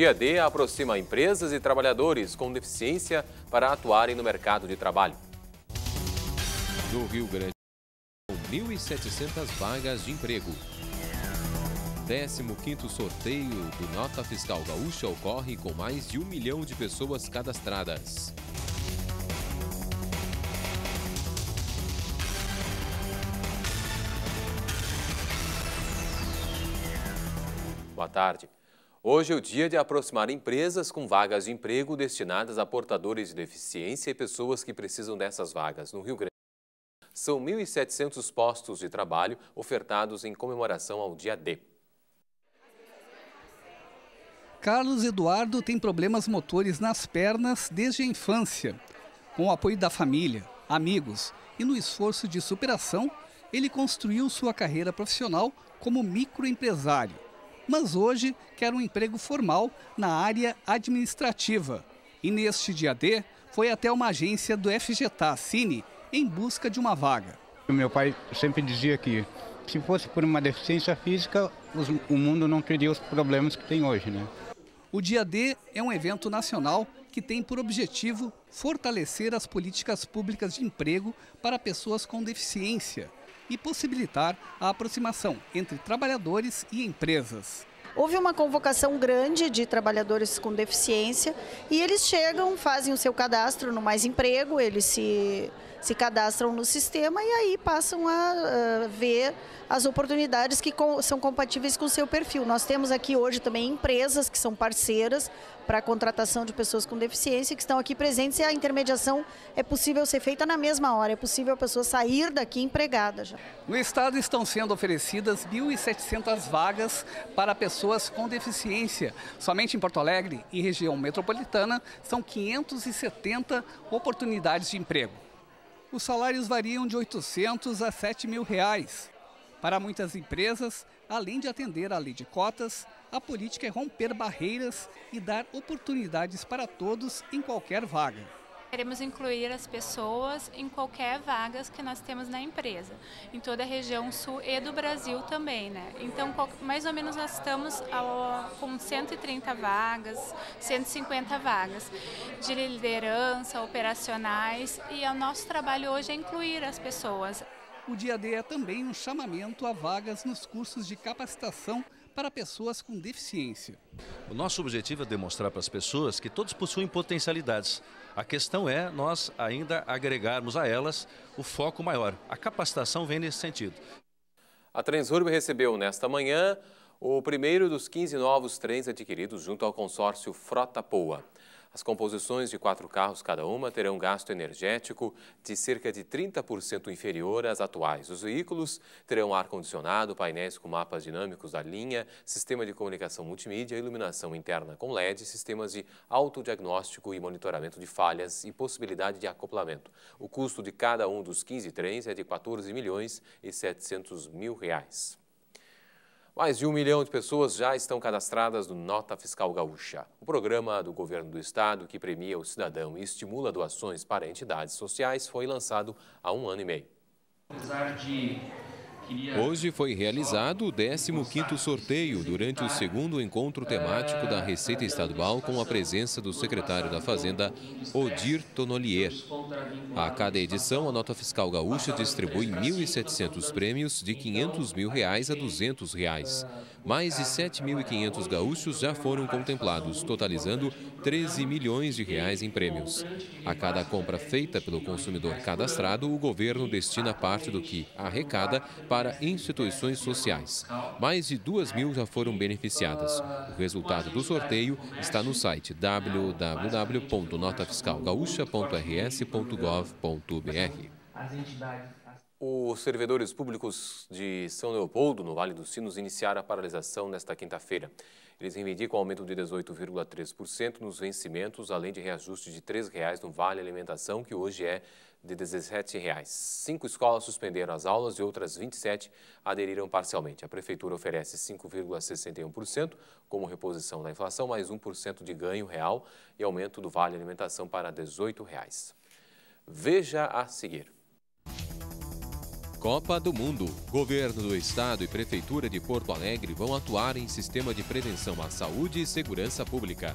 Dia D aproxima empresas e trabalhadores com deficiência para atuarem no mercado de trabalho. No Rio Grande, 1.700 vagas de emprego. 15º sorteio do Nota Fiscal Gaúcha ocorre com mais de um milhão de pessoas cadastradas. Boa tarde. Hoje é o dia de aproximar empresas com vagas de emprego destinadas a portadores de deficiência e pessoas que precisam dessas vagas no Rio Grande. São 1.700 postos de trabalho ofertados em comemoração ao dia D. Carlos Eduardo tem problemas motores nas pernas desde a infância. Com o apoio da família, amigos e no esforço de superação, ele construiu sua carreira profissional como microempresário mas hoje quer um emprego formal na área administrativa. E neste dia D, foi até uma agência do FGTA Cine em busca de uma vaga. Meu pai sempre dizia que se fosse por uma deficiência física, o mundo não teria os problemas que tem hoje, né? O Dia D é um evento nacional que tem por objetivo fortalecer as políticas públicas de emprego para pessoas com deficiência e possibilitar a aproximação entre trabalhadores e empresas. Houve uma convocação grande de trabalhadores com deficiência e eles chegam, fazem o seu cadastro no Mais Emprego, eles se, se cadastram no sistema e aí passam a uh, ver as oportunidades que com, são compatíveis com o seu perfil. Nós temos aqui hoje também empresas que são parceiras para a contratação de pessoas com deficiência que estão aqui presentes e a intermediação é possível ser feita na mesma hora, é possível a pessoa sair daqui empregada já. No estado estão sendo oferecidas 1.700 vagas para pessoas com deficiência. Somente em Porto Alegre e região metropolitana são 570 oportunidades de emprego. Os salários variam de 800 a 7 mil reais. Para muitas empresas, além de atender à lei de cotas, a política é romper barreiras e dar oportunidades para todos em qualquer vaga. Queremos incluir as pessoas em qualquer vagas que nós temos na empresa, em toda a região sul e do Brasil também, né? Então, mais ou menos nós estamos ao, com 130 vagas, 150 vagas de liderança, operacionais, e o nosso trabalho hoje é incluir as pessoas. O dia D é também um chamamento a vagas nos cursos de capacitação para pessoas com deficiência. O nosso objetivo é demonstrar para as pessoas que todos possuem potencialidades. A questão é nós ainda agregarmos a elas o foco maior. A capacitação vem nesse sentido. A Transurb recebeu nesta manhã o primeiro dos 15 novos trens adquiridos junto ao consórcio Frota Poa. As composições de quatro carros cada uma terão gasto energético de cerca de 30% inferior às atuais. Os veículos terão ar-condicionado, painéis com mapas dinâmicos da linha, sistema de comunicação multimídia, iluminação interna com LED, sistemas de autodiagnóstico e monitoramento de falhas e possibilidade de acoplamento. O custo de cada um dos 15 trens é de 14 milhões e 700 mil reais. Mais de um milhão de pessoas já estão cadastradas no Nota Fiscal Gaúcha. O programa do governo do estado, que premia o cidadão e estimula doações para entidades sociais, foi lançado há um ano e meio. Apesar de Hoje foi realizado o 15º sorteio durante o segundo encontro temático da Receita Estadual com a presença do secretário da Fazenda, Odir Tonolier. A cada edição, a Nota Fiscal Gaúcha distribui 1.700 prêmios de 500 mil reais a 200 reais. Mais de 7.500 gaúchos já foram contemplados, totalizando 13 milhões de reais em prêmios. A cada compra feita pelo consumidor cadastrado, o governo destina parte do que arrecada para instituições sociais. Mais de 2 mil já foram beneficiadas. O resultado do sorteio está no site www.notafiscalgaúcha.rs.gov.br. Os servidores públicos de São Leopoldo, no Vale dos Sinos, iniciaram a paralisação nesta quinta-feira. Eles reivindicam aumento de 18,3% nos vencimentos, além de reajuste de R$ 3,00 no Vale Alimentação, que hoje é de R$ 17,00. Cinco escolas suspenderam as aulas e outras 27 aderiram parcialmente. A Prefeitura oferece 5,61% como reposição da inflação, mais 1% de ganho real e aumento do Vale Alimentação para R$ 18,00. Veja a seguir. Copa do Mundo. Governo do Estado e Prefeitura de Porto Alegre vão atuar em sistema de prevenção à saúde e segurança pública.